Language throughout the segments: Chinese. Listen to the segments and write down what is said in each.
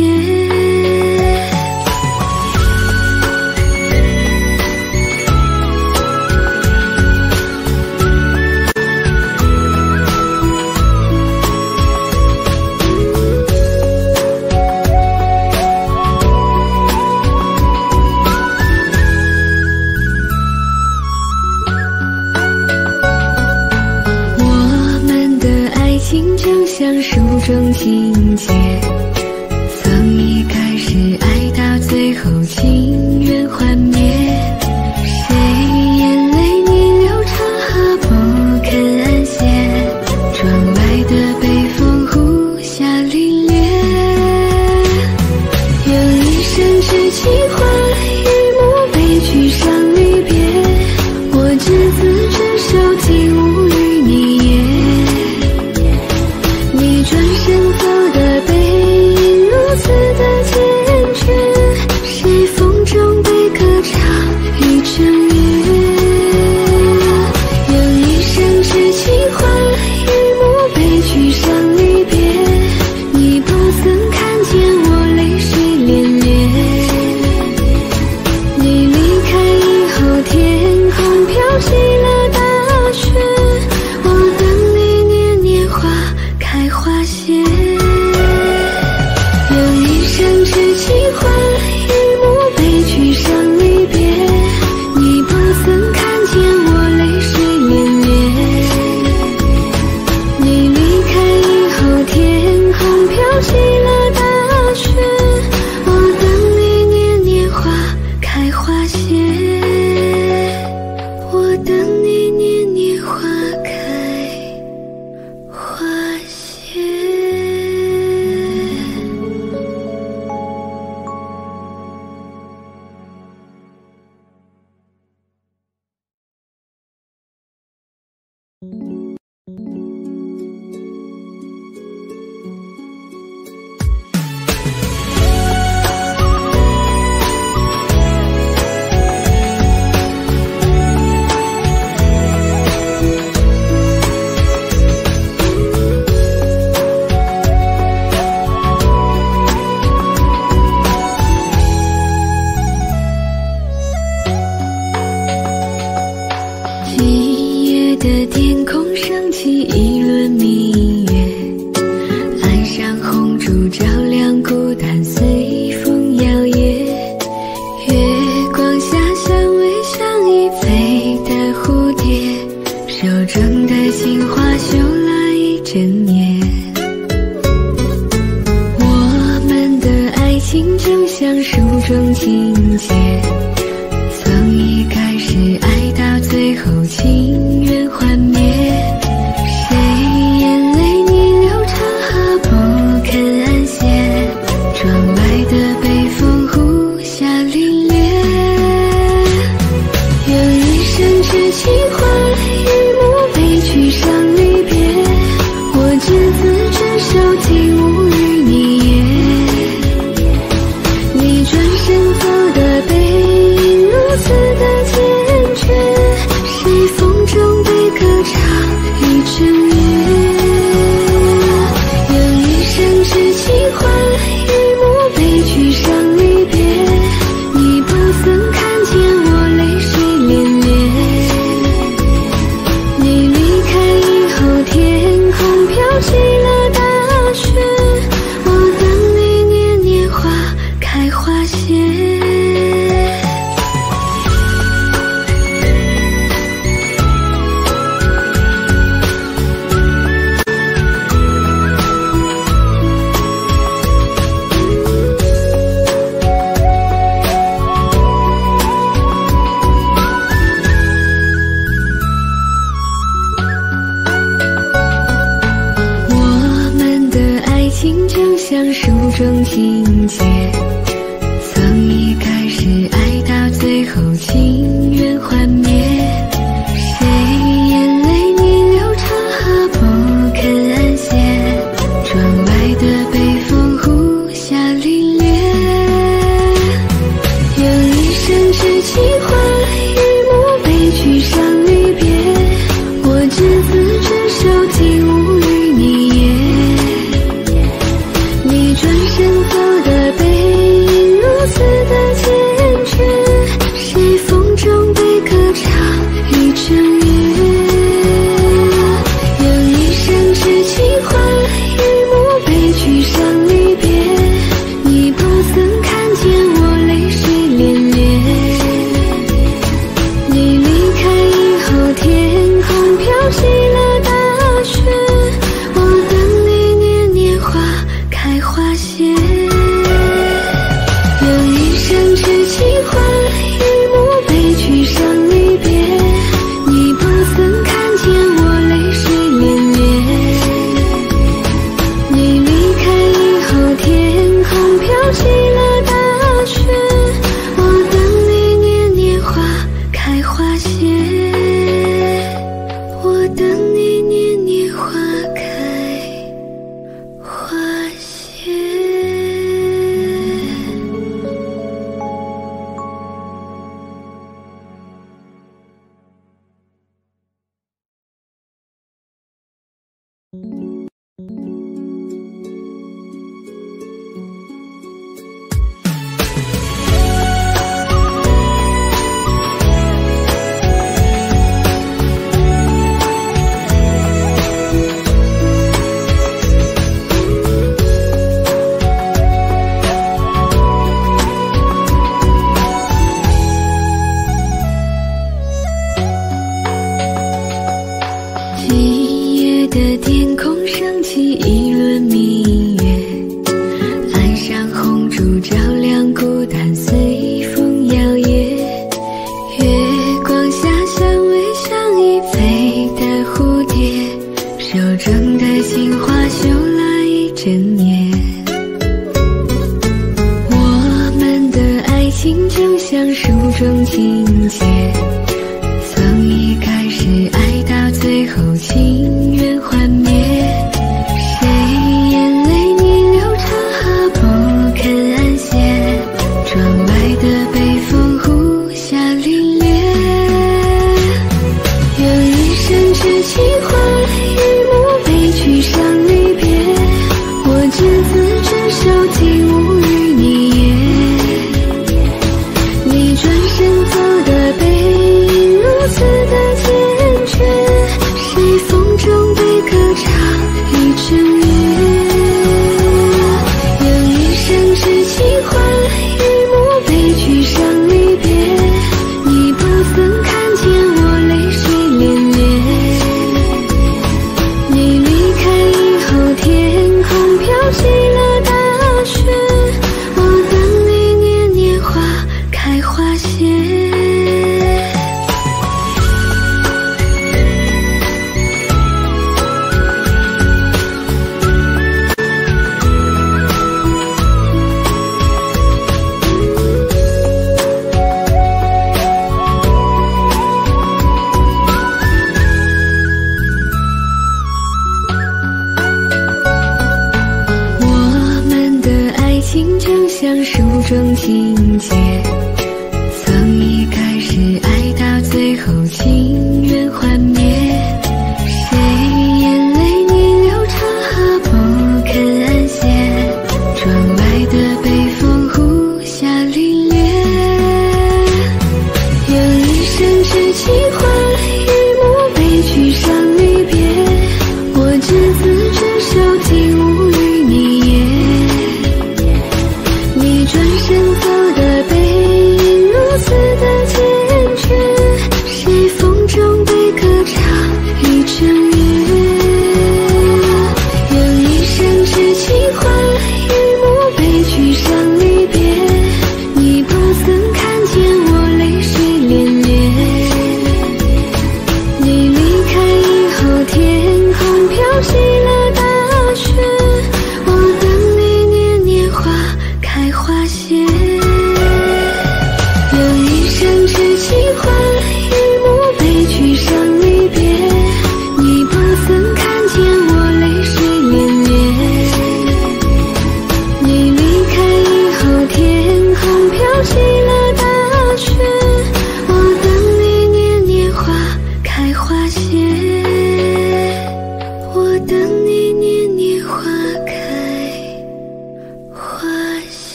夜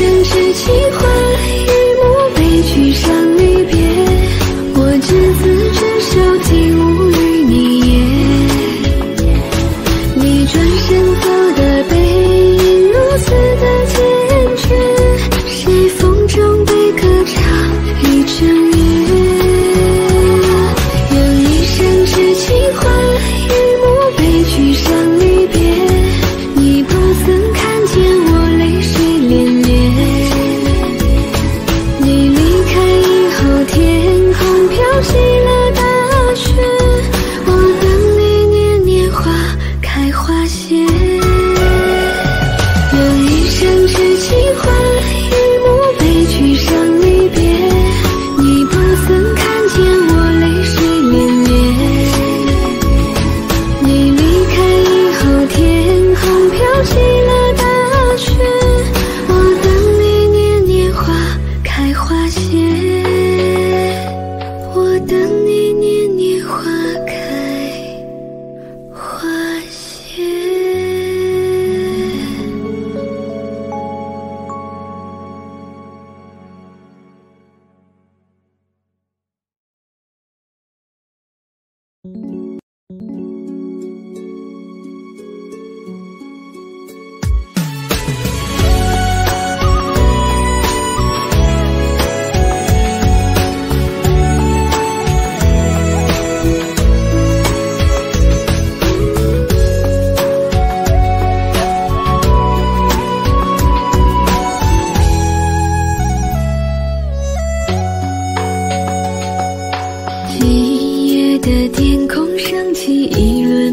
用一生只升起一轮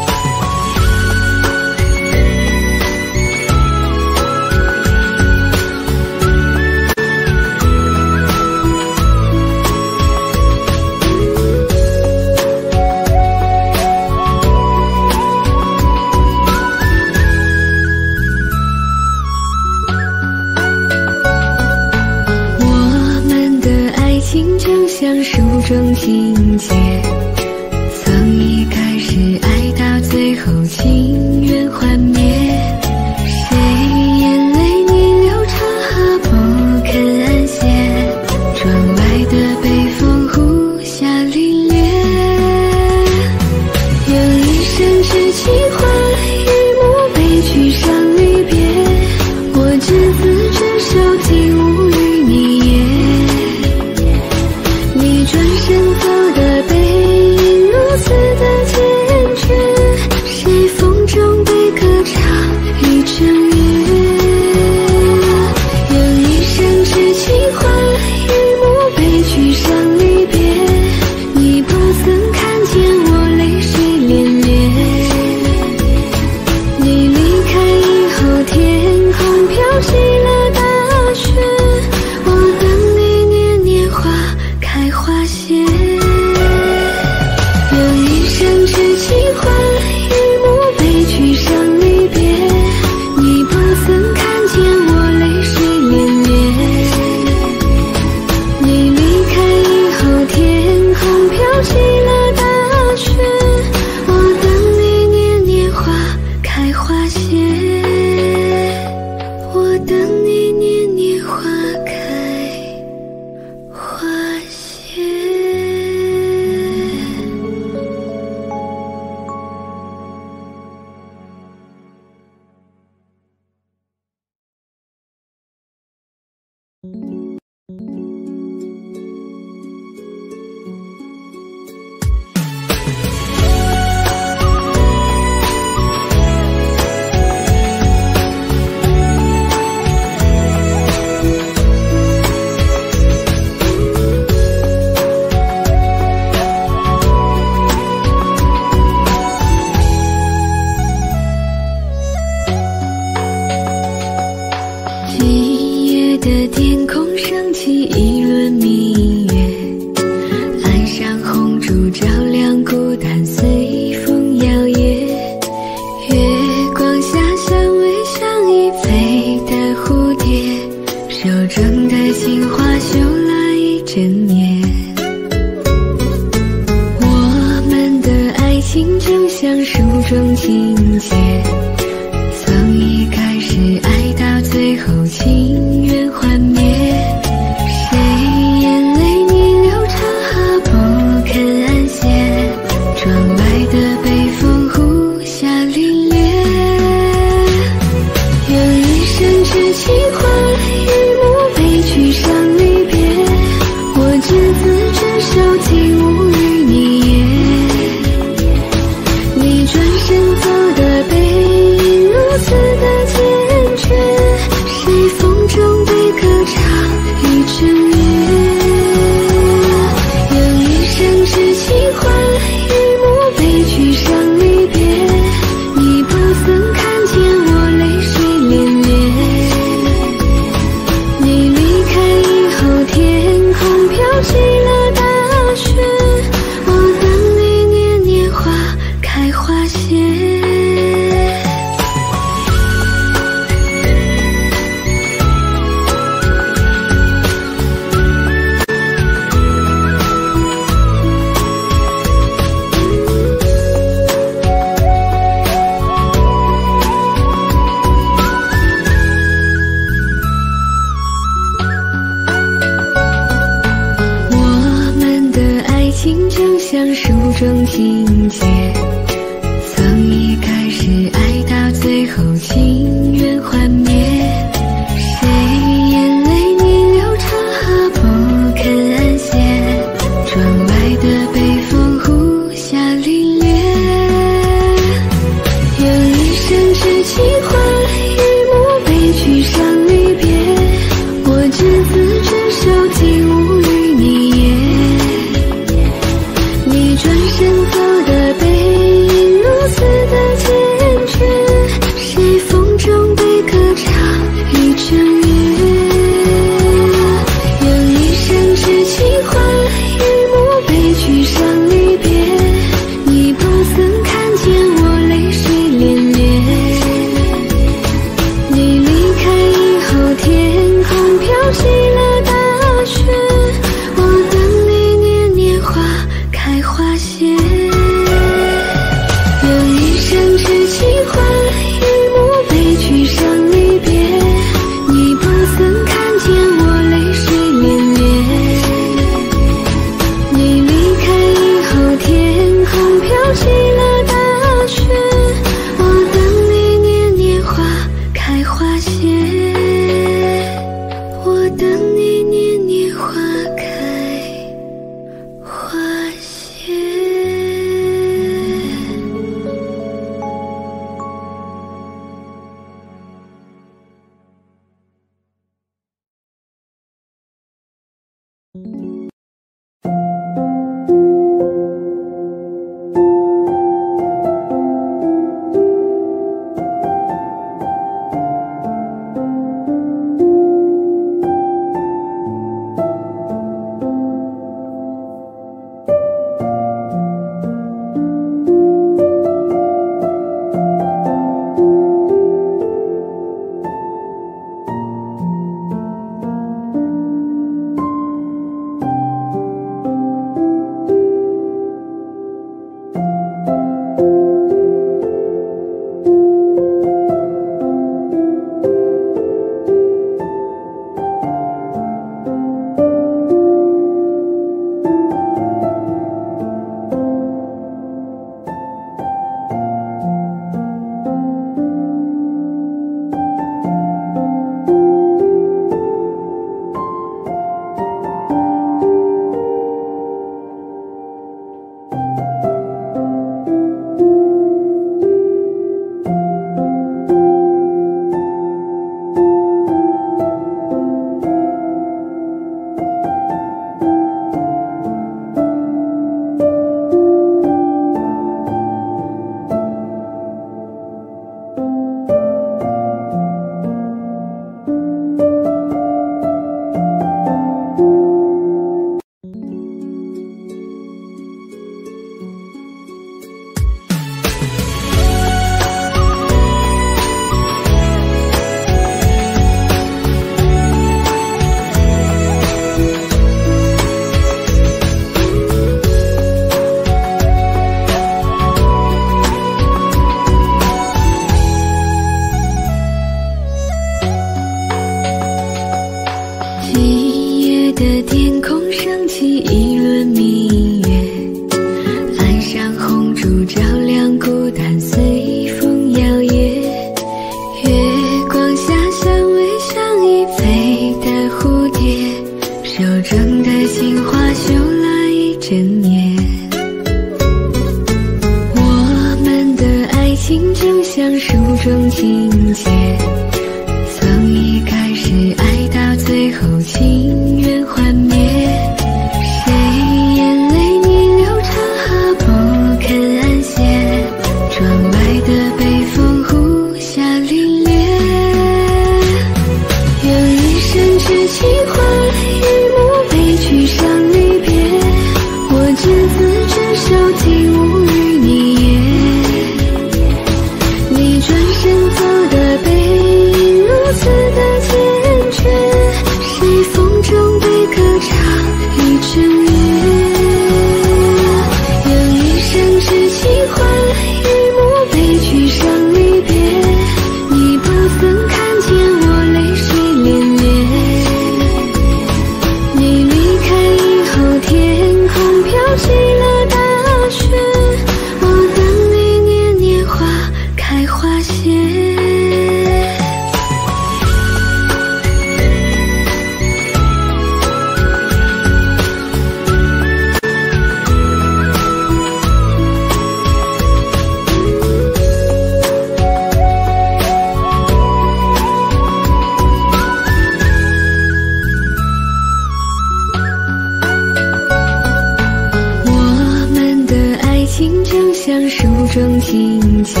像书中情节，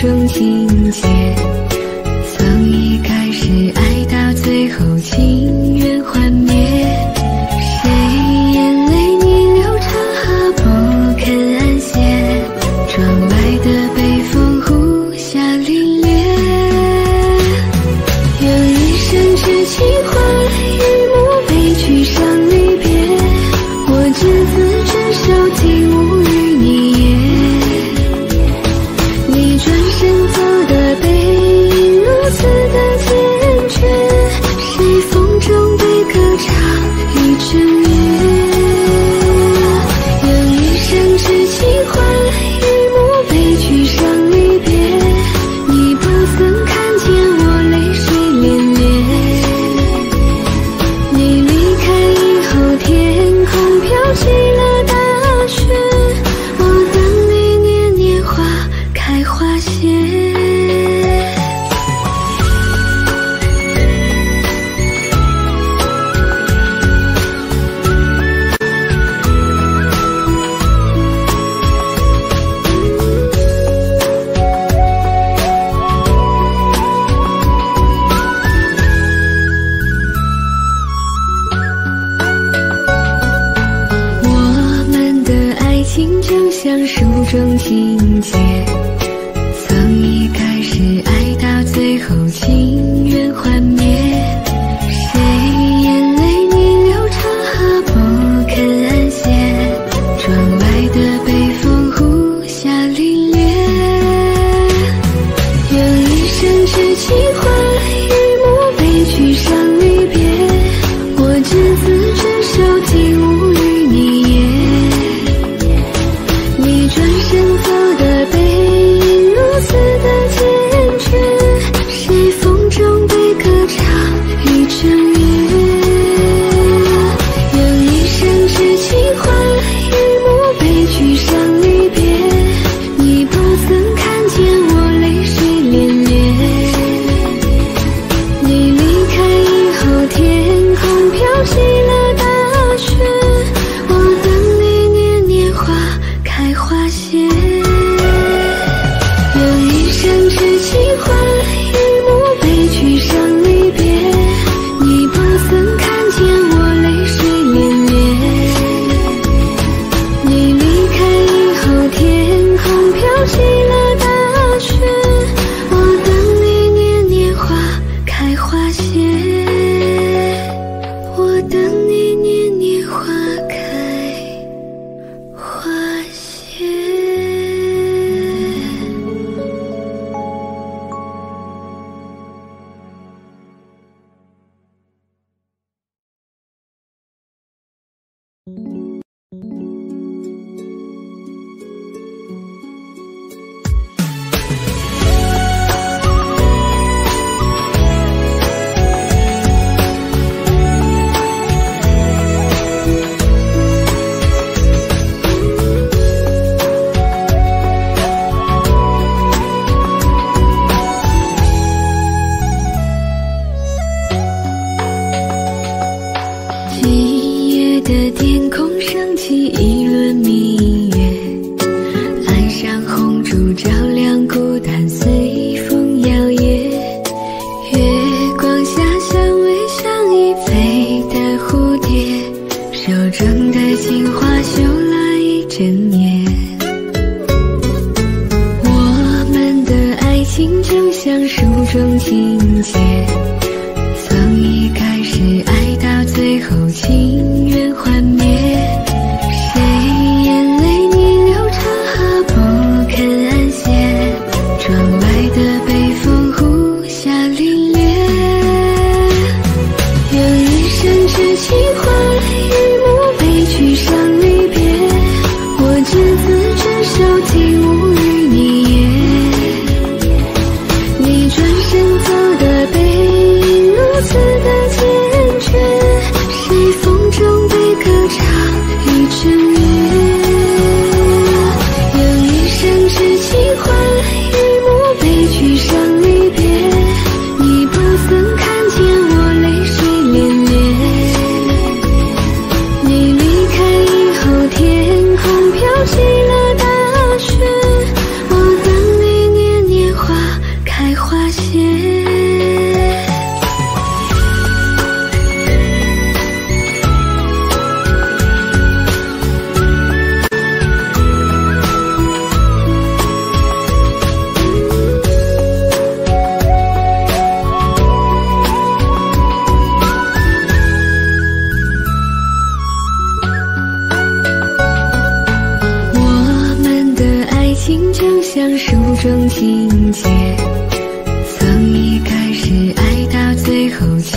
中心间。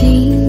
see